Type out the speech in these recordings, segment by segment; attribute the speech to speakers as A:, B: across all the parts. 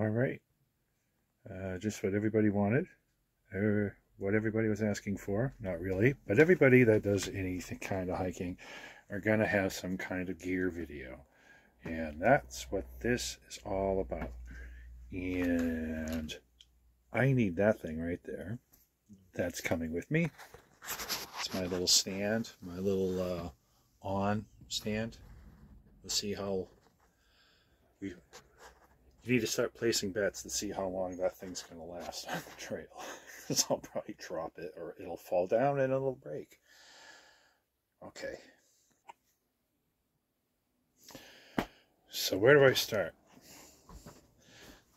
A: All right. Uh, just what everybody wanted. Uh, what everybody was asking for. Not really. But everybody that does any kind of hiking are going to have some kind of gear video. And that's what this is all about. And I need that thing right there. That's coming with me. It's my little stand, my little uh, on stand. Let's see how we. Need to start placing bets to see how long that thing's going to last on the trail. Because I'll probably drop it or it'll fall down and it'll break. Okay. So where do I start?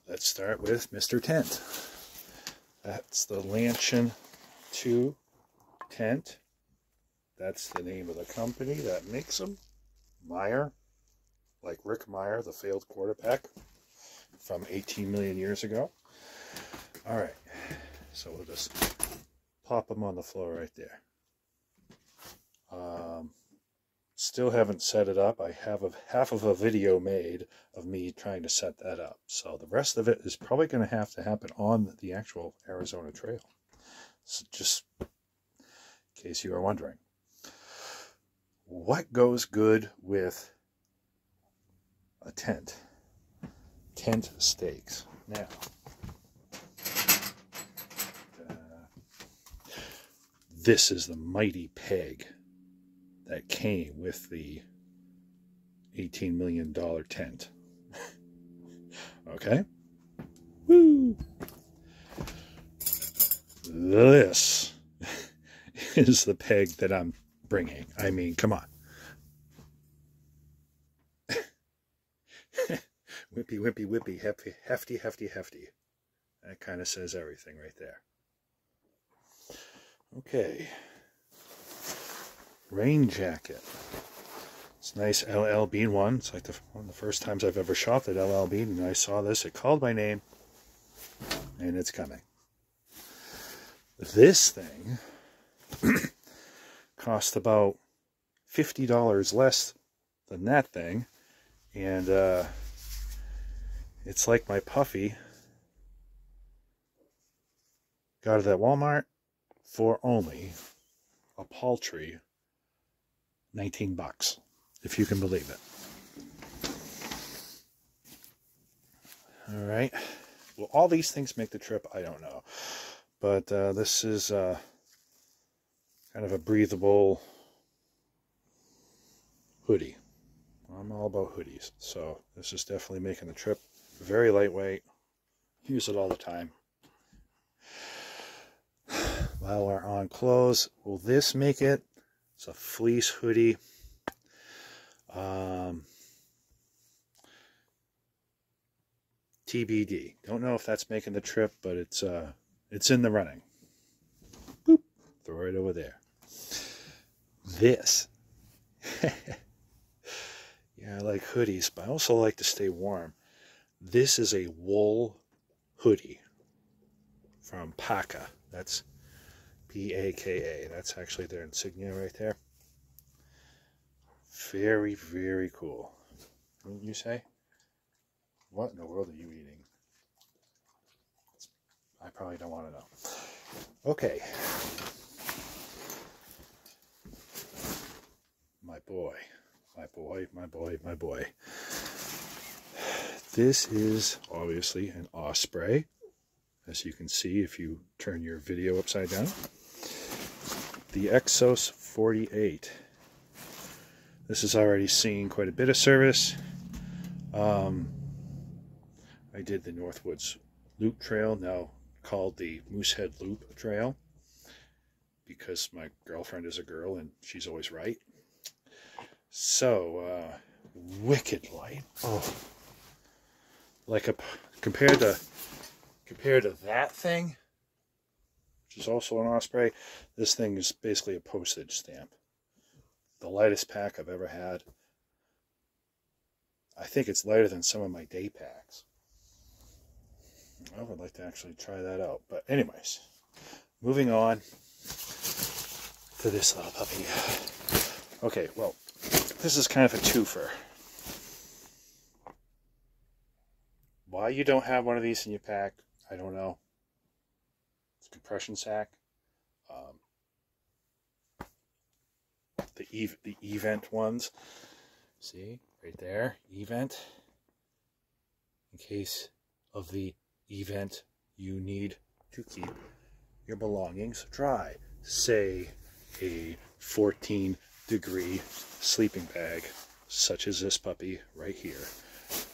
A: Let's start with Mr. Tent. That's the Lanshan 2 tent. That's the name of the company that makes them. Meyer, like Rick Mirer, the failed quarterback from 18 million years ago. All right, so we'll just pop them on the floor right there. Um, still haven't set it up. I have a half of a video made of me trying to set that up. So the rest of it is probably going to have to happen on the actual Arizona Trail. So just in case you are wondering. What goes good with a tent? Tent stakes. Now, uh, this is the mighty peg that came with the $18 million tent. okay? Woo! This is the peg that I'm bringing. I mean, come on. Whippy, whippy, whippy, hefty, hefty, hefty, hefty. That kind of says everything right there. Okay rain jacket. It's nice LL Bean one. It's like the, one of the first times I've ever shopped at LL Bean, and I saw this. It called my name, and it's coming. This thing cost about $50 less than that thing, and uh, it's like my puffy. Got it at Walmart for only a paltry 19 bucks, if you can believe it. All right. Will all these things make the trip? I don't know. But uh, this is uh, kind of a breathable hoodie. I'm all about hoodies. So this is definitely making the trip very lightweight. Use it all the time. While we're on clothes, will this make it? It's a fleece hoodie. Um, TBD. Don't know if that's making the trip, but it's uh, it's in the running. Boop. Throw it over there. This. yeah, I like hoodies, but I also like to stay warm. This is a wool hoodie from Paka. That's P-A-K-A. That's actually their insignia right there. Very, very cool. Wouldn't you say? What in the world are you eating? I probably don't want to know. Okay. My boy. My boy, my boy, my boy. This is obviously an Osprey, as you can see if you turn your video upside down the Exos 48. This has already seen quite a bit of service. Um, I did the Northwoods Loop Trail, now called the Moosehead Loop Trail, because my girlfriend is a girl and she's always right. So, uh, wicked light. Oh, like a compared to compared to that thing which is also an Osprey. This thing is basically a postage stamp. The lightest pack I've ever had. I think it's lighter than some of my day packs. I would like to actually try that out. But anyways, moving on to this little puppy. Okay, well, this is kind of a twofer. Why you don't have one of these in your pack, I don't know. It's a compression sack. Um, the ev the event ones. See right there, event. In case of the event, you need to keep your belongings dry. Say a 14 degree sleeping bag, such as this puppy right here.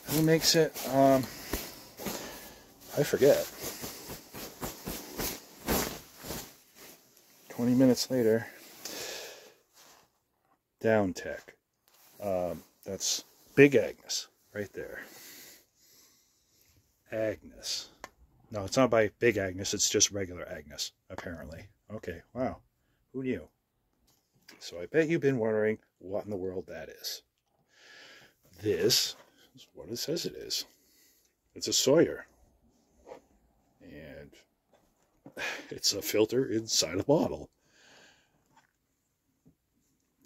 A: Who makes it? Um, I forget. 20 minutes later, Down Tech. Um, that's Big Agnes right there. Agnes. No, it's not by Big Agnes, it's just regular Agnes, apparently. Okay, wow. Who knew? So I bet you've been wondering what in the world that is. This is what it says it is. It's a Sawyer. And it's a filter inside a bottle.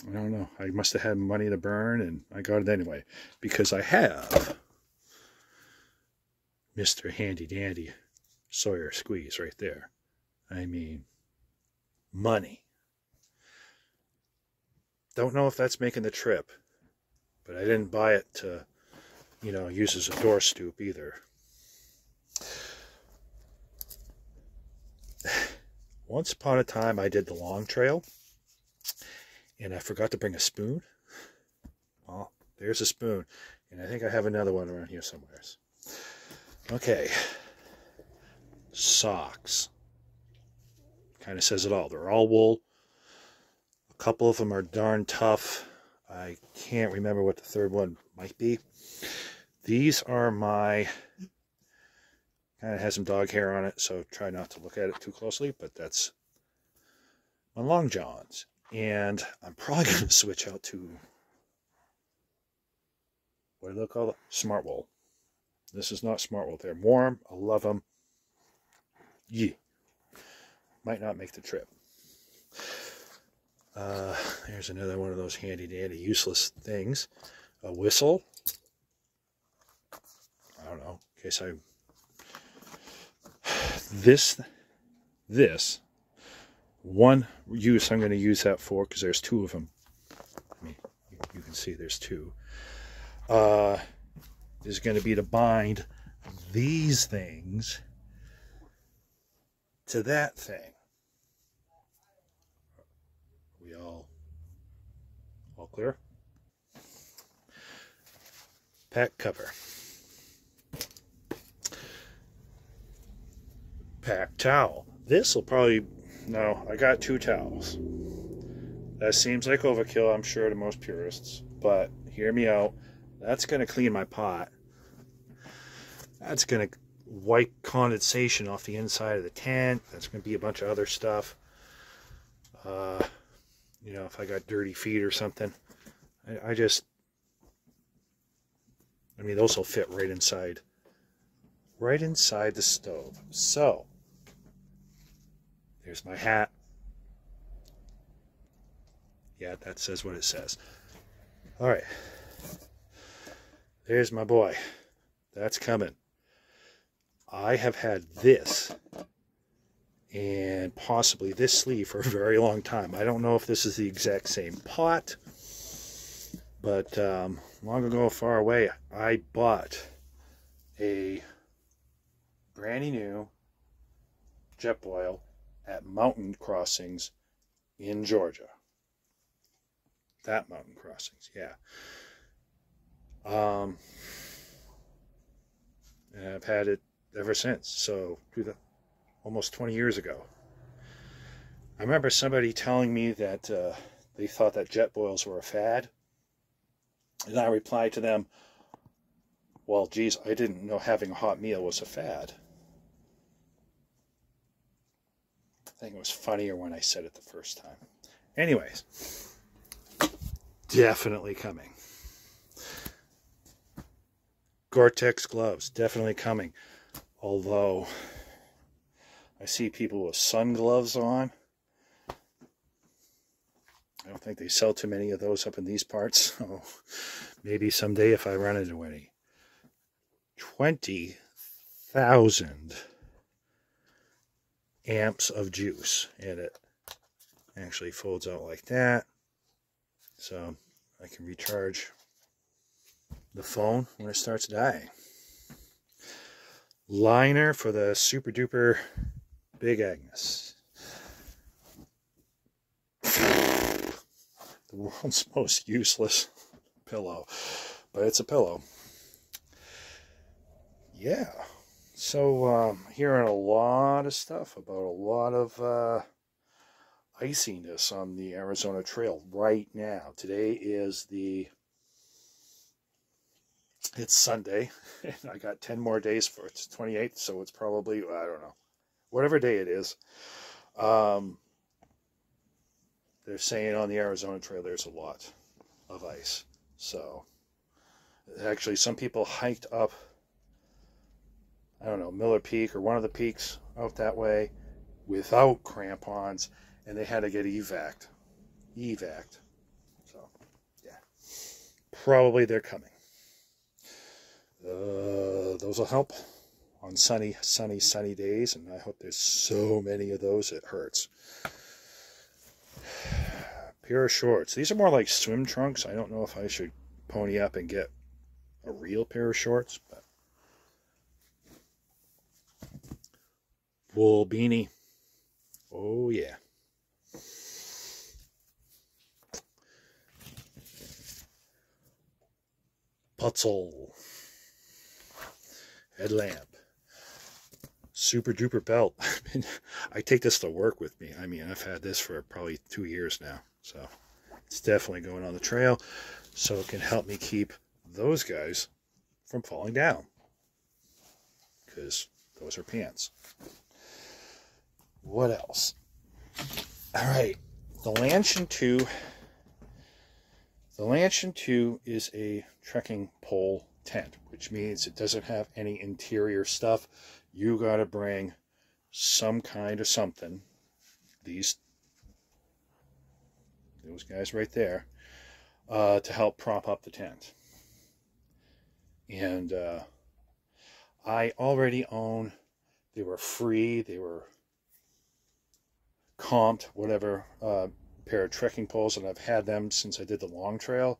A: I don't know. I must have had money to burn and I got it anyway. Because I have Mr. Handy Dandy Sawyer Squeeze right there. I mean, money. Don't know if that's making the trip, but I didn't buy it to, you know, use as a door stoop either. Once upon a time, I did the long trail, and I forgot to bring a spoon. Well, there's a spoon, and I think I have another one around here somewhere. Okay, socks. Kind of says it all. They're all wool. A couple of them are darn tough. I can't remember what the third one might be. These are my, kind of has some dog hair on it, so try not to look at it too closely, but that's my long johns. And I'm probably going to switch out to, what do they call it? Smart wool. This is not smart wool. They're warm. I love them. Yeah. Might not make the trip. Uh, there's another one of those handy dandy useless things. A whistle. Case I. This. This. One use I'm going to use that for because there's two of them. I mean, you can see there's two. Uh, is going to be to bind these things to that thing. We all all clear? Pack cover. Pack towel. This will probably no, I got two towels. That seems like overkill, I'm sure, to most purists, but hear me out. That's going to clean my pot. That's going to wipe condensation off the inside of the tent. That's going to be a bunch of other stuff. Uh, you know, if I got dirty feet or something. I, I just, I mean, those will fit right inside, right inside the stove. So, there's my hat. Yeah, that says what it says. All right. There's my boy. That's coming. I have had this and possibly this sleeve for a very long time. I don't know if this is the exact same pot, but um, long ago, far away, I bought a brand new Jetboil at Mountain Crossings in Georgia. That Mountain Crossings, yeah. Um, and I've had it ever since. So, almost 20 years ago. I remember somebody telling me that uh, they thought that Jetboils were a fad. And I replied to them, well, geez, I didn't know having a hot meal was a fad. I think it was funnier when I said it the first time. Anyways, definitely coming. Gore-Tex gloves, definitely coming. Although, I see people with sun gloves on. I don't think they sell too many of those up in these parts. So maybe someday if I run into any. 20 thousand amps of juice and it actually folds out like that. So I can recharge the phone when it starts dying liner for the super duper big Agnes. The world's most useless pillow but it's a pillow. Yeah so um, hearing a lot of stuff about a lot of uh, iciness on the Arizona Trail right now. Today is the it's Sunday, and I got ten more days for it's 28th, so it's probably I don't know, whatever day it is. Um, they're saying on the Arizona Trail there's a lot of ice. So actually, some people hiked up I don't know, Miller Peak or one of the peaks out that way without crampons, and they had to get evac'd. Evac'd. So, yeah. Probably they're coming. Uh, those will help on sunny, sunny, sunny days, and I hope there's so many of those it hurts. Pair of shorts. These are more like swim trunks. I don't know if I should pony up and get a real pair of shorts, but wool beanie. Oh, yeah. Putzel. Headlamp. Super duper belt. I take this to work with me. I mean, I've had this for probably two years now. So it's definitely going on the trail. So it can help me keep those guys from falling down. Because those are pants. What else? All right, the Lanshan 2. The Lanshan 2 is a trekking pole tent, which means it doesn't have any interior stuff. You got to bring some kind of something. These, those guys right there, uh, to help prop up the tent. And uh, I already own, they were free, they were comped, whatever, uh, pair of trekking poles, and I've had them since I did the long trail,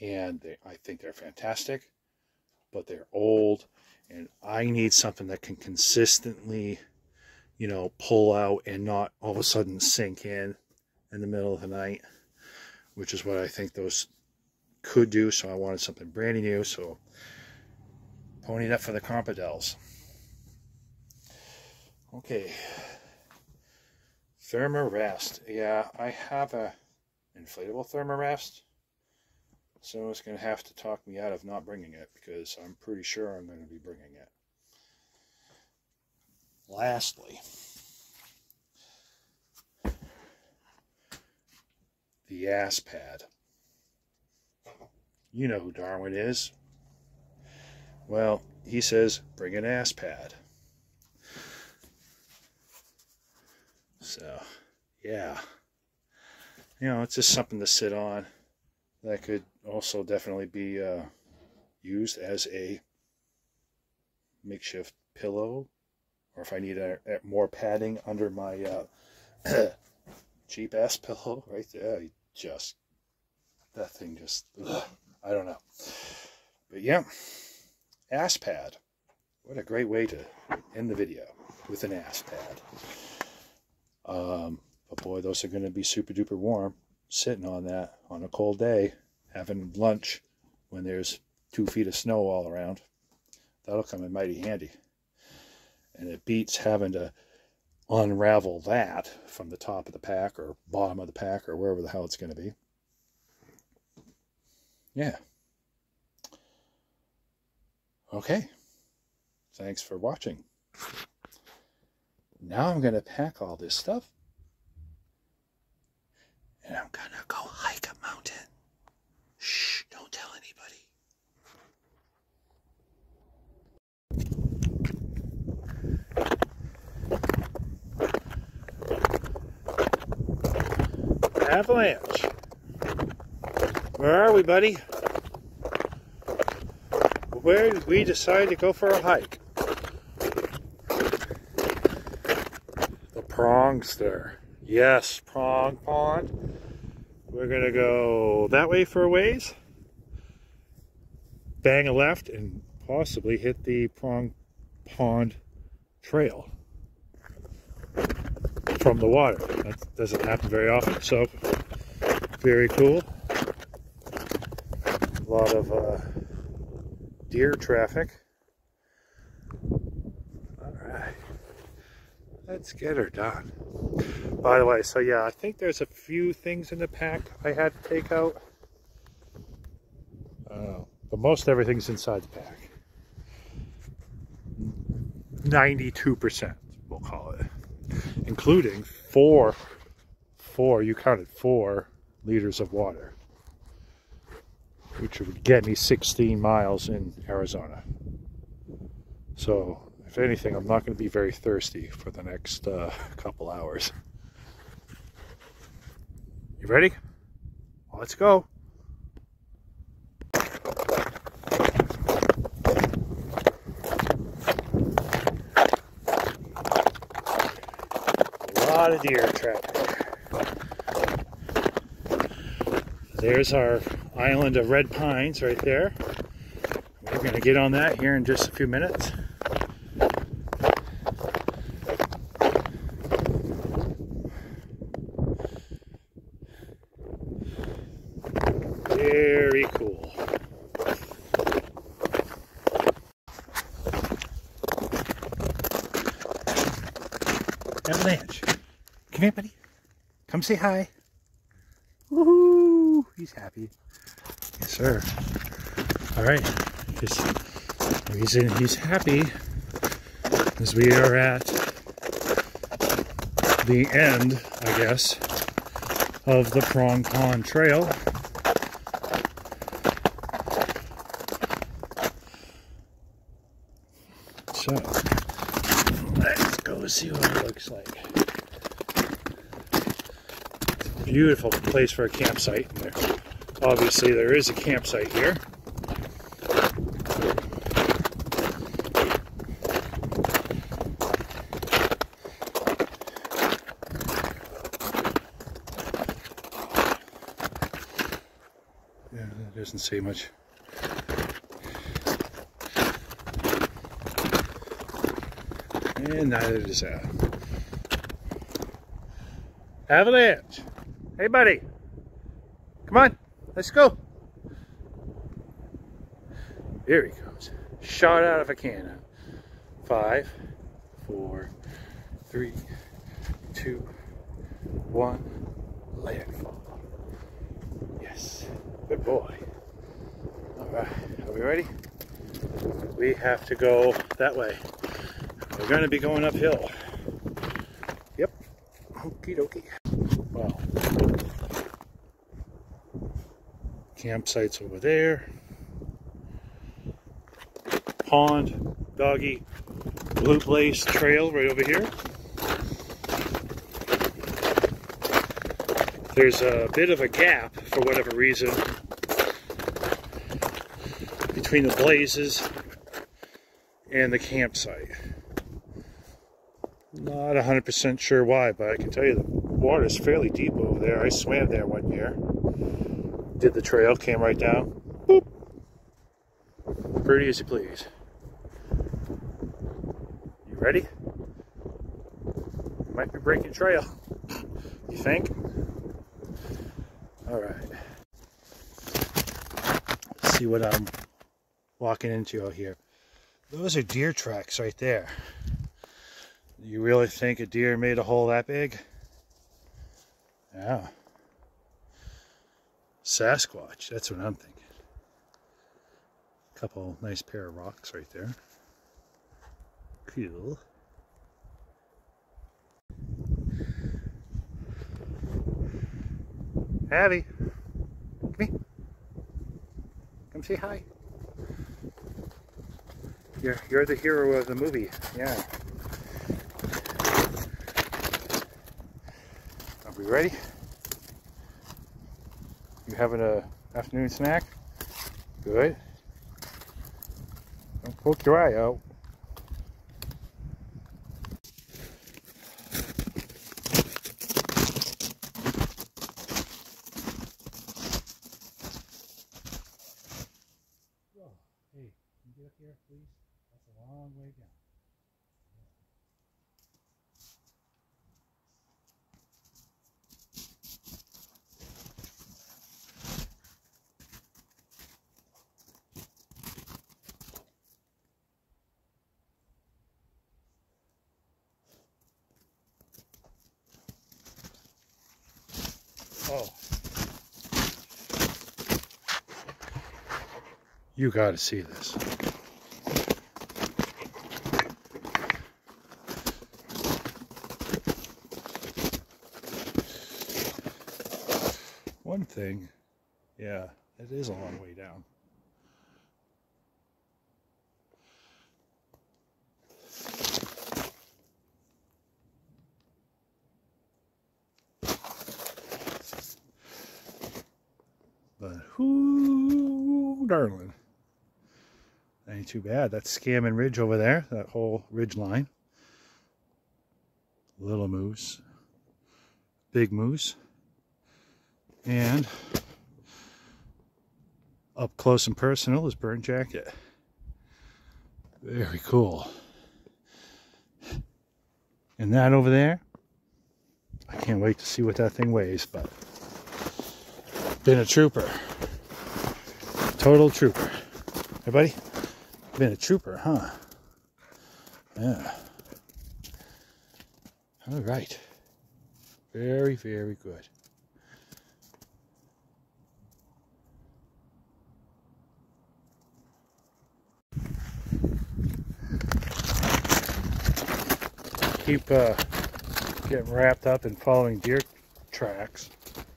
A: and they, I think they're fantastic, but they're old, and I need something that can consistently, you know, pull out and not all of a sudden sink in in the middle of the night, which is what I think those could do, so I wanted something brand new, so ponied up for the Komperdells. Okay, Thermarest. Yeah, I have a inflatable Thermarest. Someone's going to have to talk me out of not bringing it because I'm pretty sure I'm going to be bringing it. Lastly, the ass pad. You know who Darwin is. Well, he says, bring an ass pad. So, yeah. You know, it's just something to sit on that could also definitely be uh, used as a makeshift pillow or if I need a, a more padding under my uh, cheap ass pillow right there, I just that thing just ugh, I don't know. But yeah, ass pad. What a great way to end the video with an ass pad. Um, but boy, those are going to be super duper warm sitting on that on a cold day, having lunch when there's two feet of snow all around. That'll come in mighty handy. And it beats having to unravel that from the top of the pack or bottom of the pack or wherever the hell it's going to be. Yeah. Okay. Thanks for watching. Now I'm going to pack all this stuff. And I'm going to go hike a mountain. Shh, don't tell anybody. Avalanche. Where are we, buddy? Where did we decide to go for a hike? Prongster. Yes, prong pond. We're gonna go that way for a ways. Bang a left and possibly hit the prong pond trail from the water. That doesn't happen very often. So very cool. A lot of uh, deer traffic. All right, let's get her done. By the way, so yeah, I think there's a few things in the pack I had to take out. Uh, but most everything's inside the pack. 92%, we'll call it. Including four, four, you counted four liters of water. Which would get me 16 miles in Arizona. So, if anything, I'm not going to be very thirsty for the next uh, couple hours. You ready? Let's go. A lot of deer traffic. There's our island of red pines right there. We're going to get on that here in just a few minutes. Very cool. Avalanche. Come here, buddy. Come say hi. Woohoo! He's happy. Yes, sir. All right. He's, reason he's happy is we are at the end, I guess, of the Prong Pond Trail. So, let's go see what it looks like. Beautiful place for a campsite. There, obviously, there is a campsite here. Yeah, doesn't say much. And neither does that. Avalanche! Hey, buddy! Come on, let's go! Here he comes. Shot out of a cannon. Five, four, three, two, one, landfall. Yes, good boy. All right, are we ready? We have to go that way. We're going to be going uphill. Yep. Okie dokie. Well, campsites over there. Pond, doggy, blue blaze trail right over here. There's a bit of a gap for whatever reason between the blazes and the campsite. Not 100% sure why, but I can tell you the water is fairly deep over there. I swam there one year. Did the trail, came right down. Boop. Pretty as you please. You ready? Might be breaking trail. You think? All right. Let's see what I'm walking into out here. Those are deer tracks right there. You really think a deer made a hole that big? Yeah. Sasquatch, that's what I'm thinking. Couple nice pair of rocks right there. Cool. Abby, come here. Come say hi. You're, you're the hero of the movie, yeah. We ready? You having a afternoon snack? Good. Don't poke your eye out. That's a long way down. Oh. You got to see this. One thing, yeah, it is a long way down. But whoo, darling. That Ain't too bad. That's Scammon Ridge over there, that whole ridge line. Little moose, big moose, and up close and personal is Burnt Jacket. Very cool. And that over there, I can't wait to see what that thing weighs, but been a trooper. Total trooper. Hey, buddy? Been a trooper, huh? Yeah. All right. Very, very good. Keep uh, getting wrapped up in following deer tracks.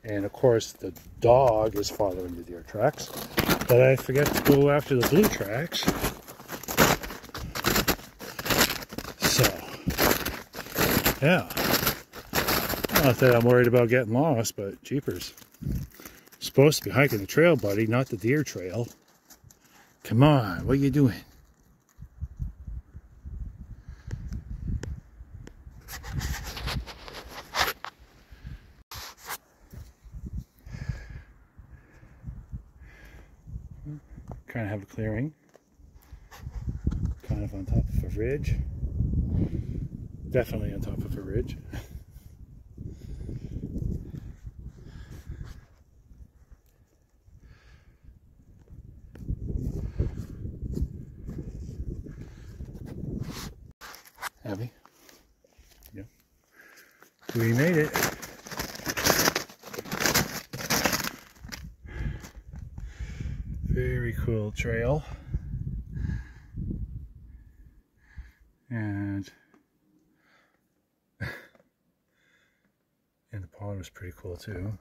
A: And of course, the dog is following the deer tracks. But I forget to go after the blue tracks. So, yeah. Not that I'm worried about getting lost, but jeepers. supposed to be hiking the trail, buddy, not the deer trail. Come on, what are you doing? Have a clearing. Kind of on top of a ridge. Definitely on top of a ridge. Abby? Yeah. We made it. Very cool trail. And and the pond was pretty cool too.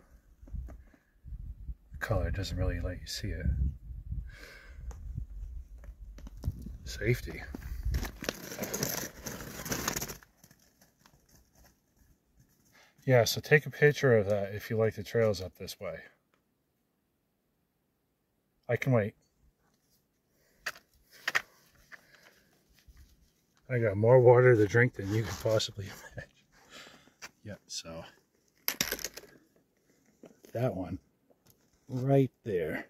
A: The color doesn't really let you see it. Safety. Yeah, so take a picture of that if you like the trails up this way. I can wait. I got more water to drink than you could possibly imagine. Yep, so that one right there.